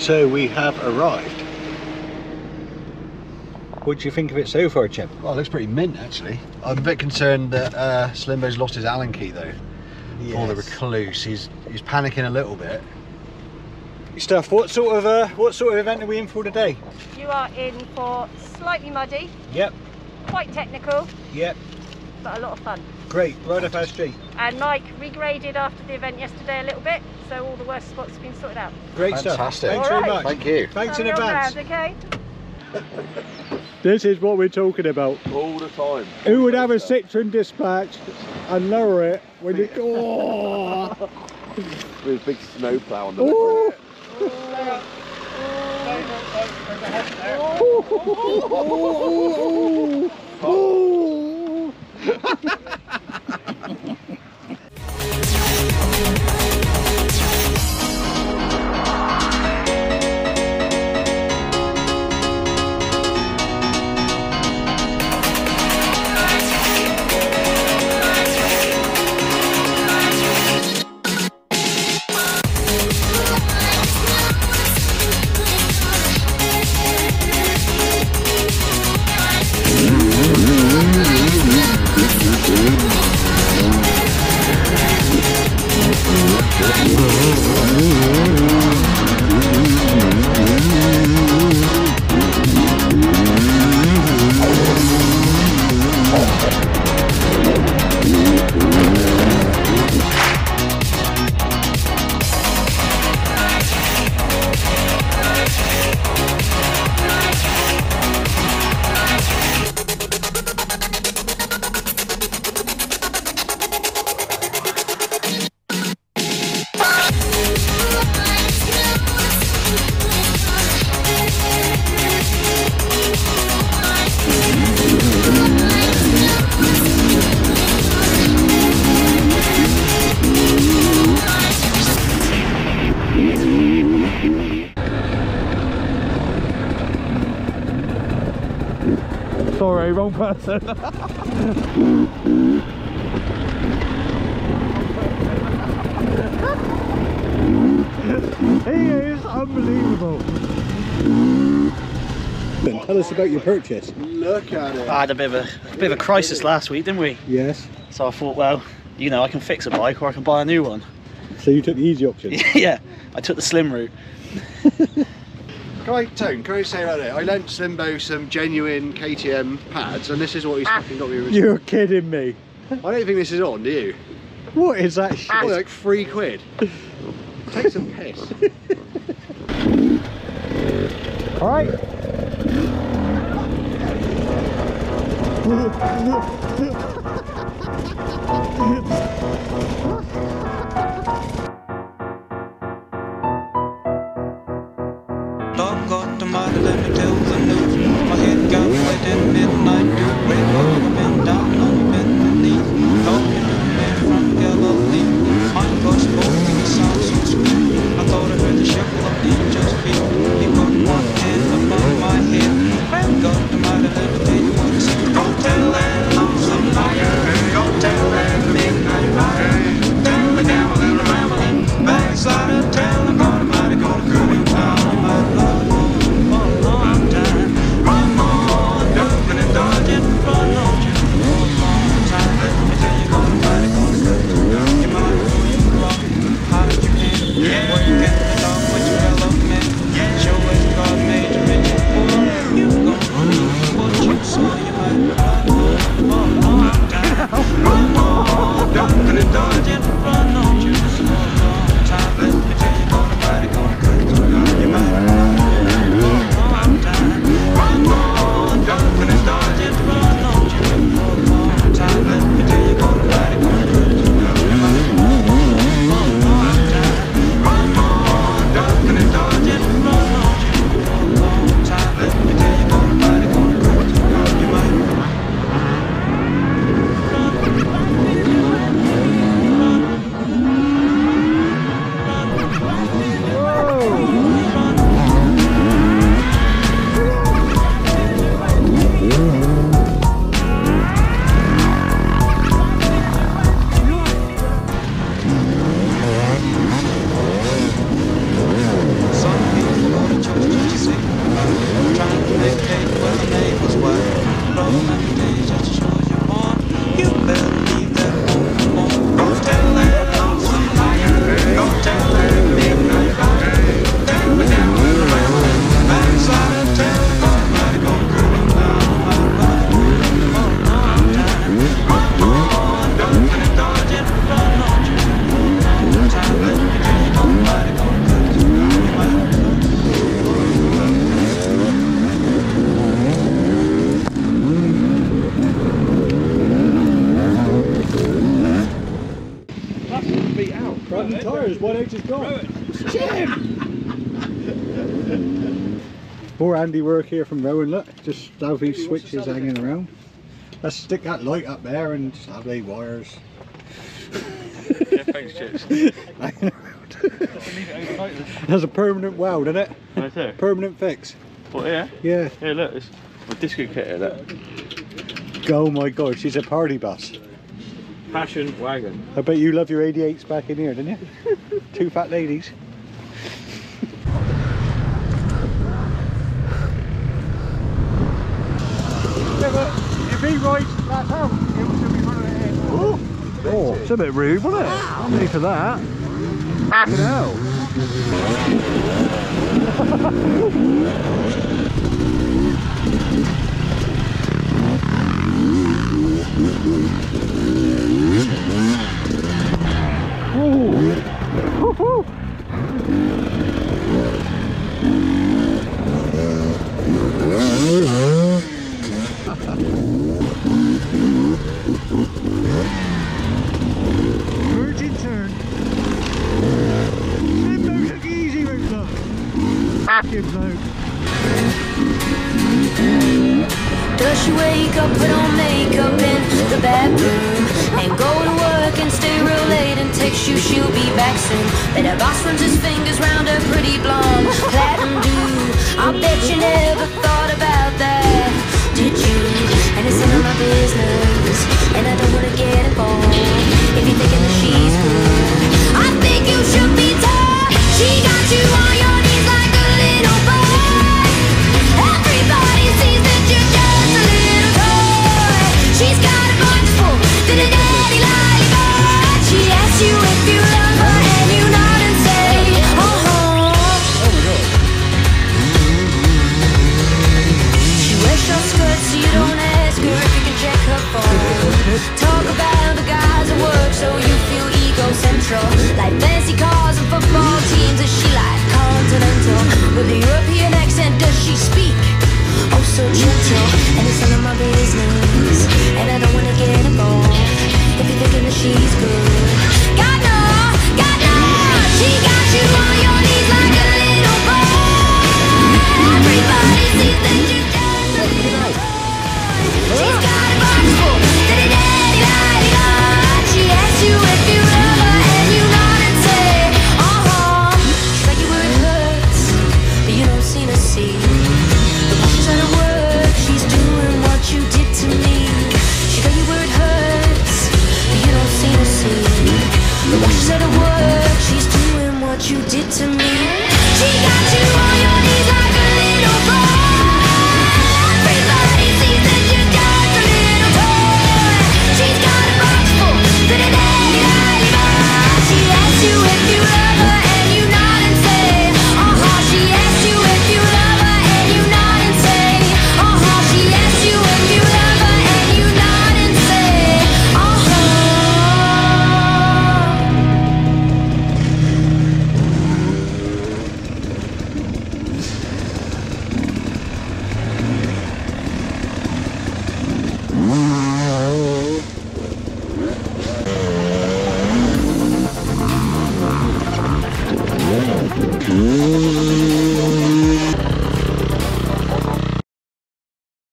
So we have arrived. What do you think of it so far, Jim? Well, it looks pretty mint actually. I'm a bit concerned that uh, Slimbo's lost his Allen key though. For the recluse, he's he's panicking a little bit. Stuff. What sort of uh, what sort of event are we in for today? You are in for slightly muddy, Yep. quite technical, Yep. but a lot of fun. Great. Right up our street. And Mike regraded after the event yesterday a little bit, so all the worst spots have been sorted out. Great stuff. Fantastic. Thanks All very right. much. Thank you. Thanks in Have your advance. round, okay? This is what we're talking about. All the time. Who would have a Citroen Dispatch and lower it when you go? Oh! With a big snowplow on the Oh, oh, oh, oh. oh! oh! Sorry, wrong person. he is unbelievable. Tell us about your purchase. Look at it. I had a bit of a, a bit of a crisis last week, didn't we? Yes. So I thought, well, you know, I can fix a bike or I can buy a new one. So you took the easy option. yeah, I took the slim route. Can I, Tone, can I say about it? I lent Slimbo some genuine KTM pads and this is what he's ah. fucking got me originally. You're kidding me. I don't think this is on, do you? What is that shit? Oh, like three quid. Take some piss. All feet out. Front and tires, one edge is gone. Jim! More handiwork here from Rowan, look, just how switches hanging around. Let's stick that light up there and just have these wires. yeah. That's a permanent weld, isn't it? Right. Permanent fix. What, yeah? Yeah. Yeah, look, it's a disco kit here, look. Oh my god, she's a party bus. Passion wagon. I bet you love your 88s back in here, didn't you? Two fat ladies. Yeah, but if he rides that out, he'll still be running ahead. Oh, it's a bit rude, wasn't it? I'm ready for that. Fucking hell. back soon But her boss runs his fingers round her pretty blonde. Platinum do. I bet you never thought about that, did you? And it's none of my business. And I don't wanna get involved. If you're thinking that she's good She said a word, she's doing what you did to me. She got you on